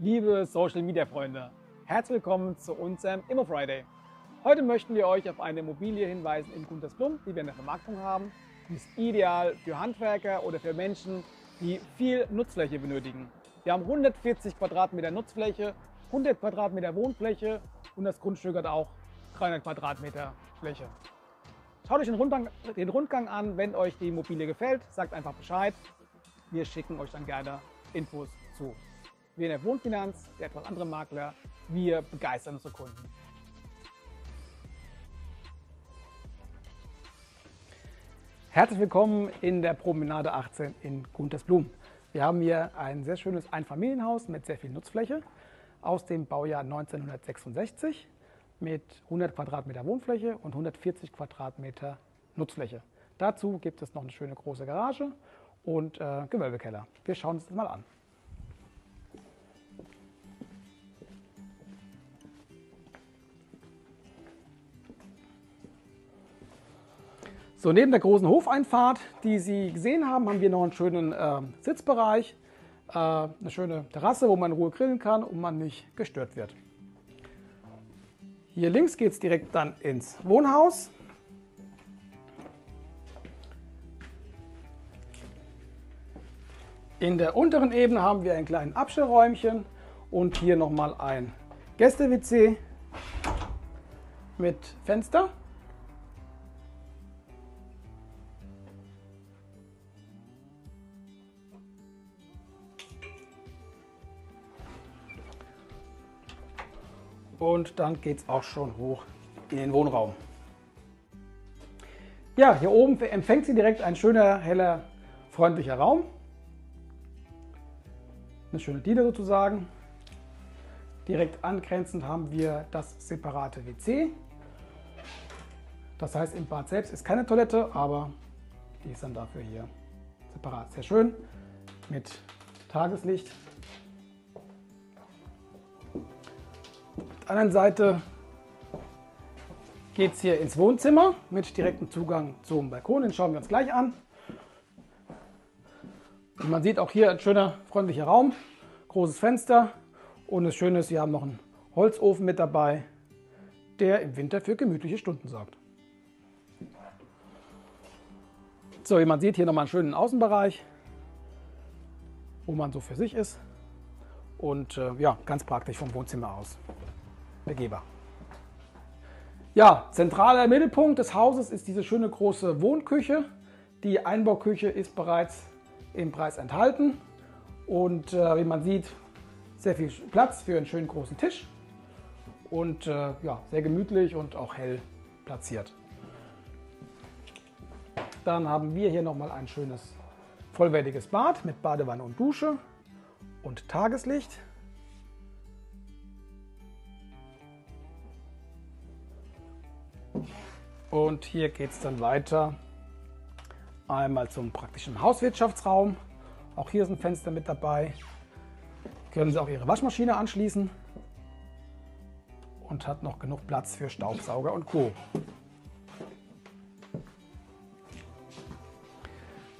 Liebe Social Media Freunde, herzlich willkommen zu unserem Immo Friday. Heute möchten wir euch auf eine Immobilie hinweisen in Guntersblum, die wir in der Vermarktung haben. Die ist ideal für Handwerker oder für Menschen, die viel Nutzfläche benötigen. Wir haben 140 Quadratmeter Nutzfläche, 100 Quadratmeter Wohnfläche und das Grundstück hat auch 300 Quadratmeter Fläche. Schaut euch den Rundgang, den Rundgang an, wenn euch die Immobilie gefällt, sagt einfach Bescheid. Wir schicken euch dann gerne Infos zu. Wir in der Wohnfinanz, der etwas andere Makler, wir begeistern unsere Kunden. Herzlich willkommen in der Promenade 18 in Guntersblum. Wir haben hier ein sehr schönes Einfamilienhaus mit sehr viel Nutzfläche aus dem Baujahr 1966 mit 100 Quadratmeter Wohnfläche und 140 Quadratmeter Nutzfläche. Dazu gibt es noch eine schöne große Garage und äh, Gewölbekeller. Wir schauen uns das mal an. So, neben der großen Hofeinfahrt, die Sie gesehen haben, haben wir noch einen schönen äh, Sitzbereich, äh, eine schöne Terrasse, wo man in Ruhe grillen kann und man nicht gestört wird. Hier links geht es direkt dann ins Wohnhaus. In der unteren Ebene haben wir ein kleines Abstellräumchen und hier nochmal ein Gäste-WC mit Fenster. Und dann geht es auch schon hoch in den Wohnraum. Ja, hier oben empfängt sie direkt ein schöner, heller, freundlicher Raum. Eine schöne Diele sozusagen. Direkt angrenzend haben wir das separate WC. Das heißt, im Bad selbst ist keine Toilette, aber die ist dann dafür hier separat. Sehr schön mit Tageslicht der anderen Seite geht es hier ins Wohnzimmer mit direktem Zugang zum Balkon. Den schauen wir uns gleich an. Und man sieht auch hier ein schöner, freundlicher Raum, großes Fenster und das Schöne ist, wir haben noch einen Holzofen mit dabei, der im Winter für gemütliche Stunden sorgt. So, wie man sieht, hier nochmal einen schönen Außenbereich, wo man so für sich ist. Und äh, ja, ganz praktisch vom Wohnzimmer aus begehbar. Ja, zentraler Mittelpunkt des Hauses ist diese schöne große Wohnküche. Die Einbauküche ist bereits im Preis enthalten und äh, wie man sieht, sehr viel Platz für einen schönen großen Tisch und äh, ja, sehr gemütlich und auch hell platziert. Dann haben wir hier nochmal ein schönes vollwertiges Bad mit Badewanne und Dusche und Tageslicht. Und hier geht es dann weiter. Einmal zum praktischen Hauswirtschaftsraum. Auch hier ist ein Fenster mit dabei. Können Sie auch Ihre Waschmaschine anschließen. Und hat noch genug Platz für Staubsauger und Co.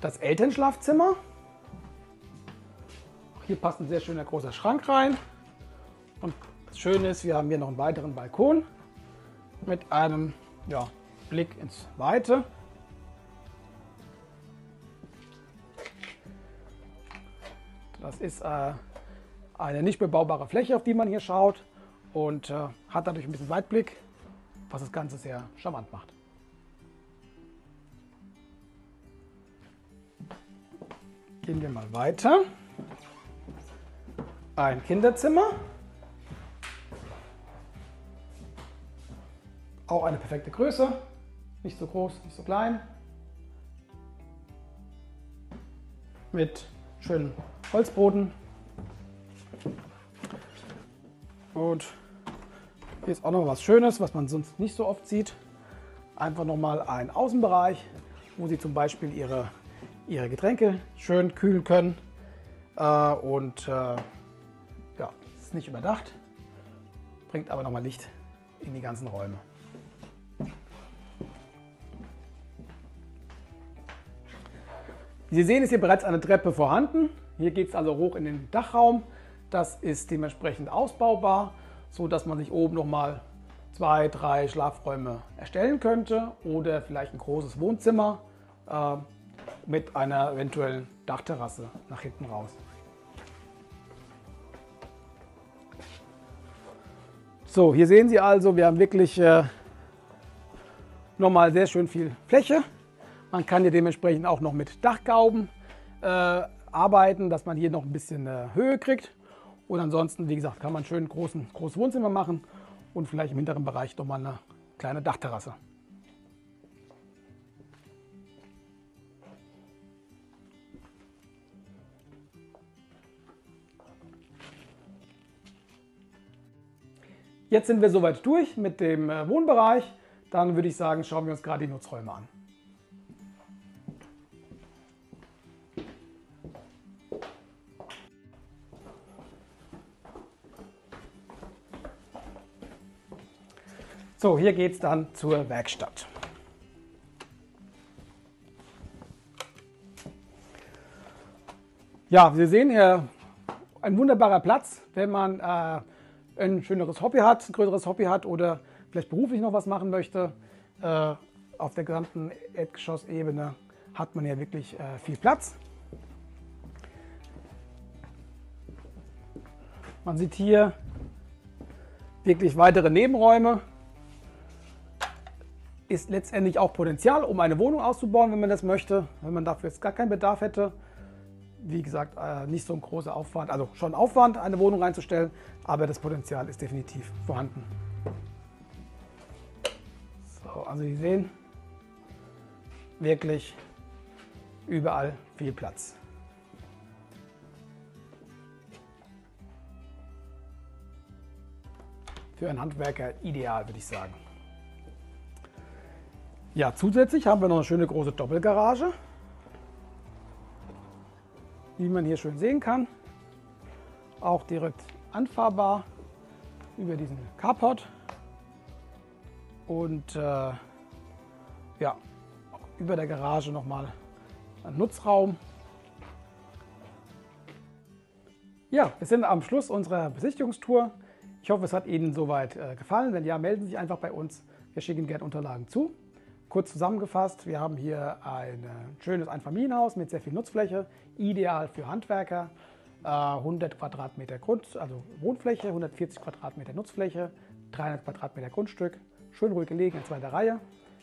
Das Elternschlafzimmer. Auch hier passt ein sehr schöner großer Schrank rein. Und das Schöne ist, wir haben hier noch einen weiteren Balkon mit einem ja, Blick ins Weite. Das ist äh, eine nicht bebaubare Fläche, auf die man hier schaut und äh, hat dadurch ein bisschen Weitblick, was das Ganze sehr charmant macht. Gehen wir mal weiter. Ein Kinderzimmer. Auch eine perfekte Größe. Nicht so groß, nicht so klein. Mit schönen Holzboden. Und hier ist auch noch was Schönes, was man sonst nicht so oft sieht. Einfach nochmal ein Außenbereich, wo Sie zum Beispiel Ihre, Ihre Getränke schön kühlen können. Äh, und äh, ja, ist nicht überdacht, bringt aber nochmal Licht in die ganzen Räume. Sie sehen, ist hier bereits eine Treppe vorhanden. Hier geht es also hoch in den Dachraum. Das ist dementsprechend ausbaubar, so dass man sich oben nochmal zwei, drei Schlafräume erstellen könnte oder vielleicht ein großes Wohnzimmer äh, mit einer eventuellen Dachterrasse nach hinten raus. So, hier sehen Sie also, wir haben wirklich äh, nochmal sehr schön viel Fläche. Man kann hier dementsprechend auch noch mit Dachgauben äh, arbeiten, dass man hier noch ein bisschen äh, Höhe kriegt. Und ansonsten, wie gesagt, kann man schön großen, großes Wohnzimmer machen und vielleicht im hinteren Bereich nochmal eine kleine Dachterrasse. Jetzt sind wir soweit durch mit dem äh, Wohnbereich. Dann würde ich sagen, schauen wir uns gerade die Nutzräume an. So, hier geht es dann zur Werkstatt. Ja, Sie sehen hier ein wunderbarer Platz, wenn man äh, ein schöneres Hobby hat, ein größeres Hobby hat oder vielleicht beruflich noch was machen möchte. Äh, auf der gesamten Erdgeschossebene hat man ja wirklich äh, viel Platz. Man sieht hier wirklich weitere Nebenräume, ist letztendlich auch Potenzial, um eine Wohnung auszubauen, wenn man das möchte. Wenn man dafür jetzt gar keinen Bedarf hätte. Wie gesagt, äh, nicht so ein großer Aufwand, also schon Aufwand, eine Wohnung reinzustellen, aber das Potenzial ist definitiv vorhanden. So, also Sie sehen, wirklich überall viel Platz. Für einen Handwerker ideal, würde ich sagen. Ja, zusätzlich haben wir noch eine schöne große Doppelgarage, wie man hier schön sehen kann. Auch direkt anfahrbar über diesen Carport. Und äh, ja, über der Garage nochmal ein Nutzraum. Ja, wir sind am Schluss unserer Besichtigungstour. Ich hoffe, es hat Ihnen soweit äh, gefallen. Wenn ja, melden Sie sich einfach bei uns. Wir schicken gerne Unterlagen zu. Kurz zusammengefasst, wir haben hier ein äh, schönes Einfamilienhaus mit sehr viel Nutzfläche, ideal für Handwerker. 100 äh, Quadratmeter Grund, also Wohnfläche, 140 Quadratmeter Nutzfläche, 300 Quadratmeter Grundstück, schön ruhig gelegen in zweiter Reihe.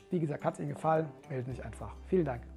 Wie gesagt, hat es Ihnen gefallen, melden Sie sich einfach. Vielen Dank.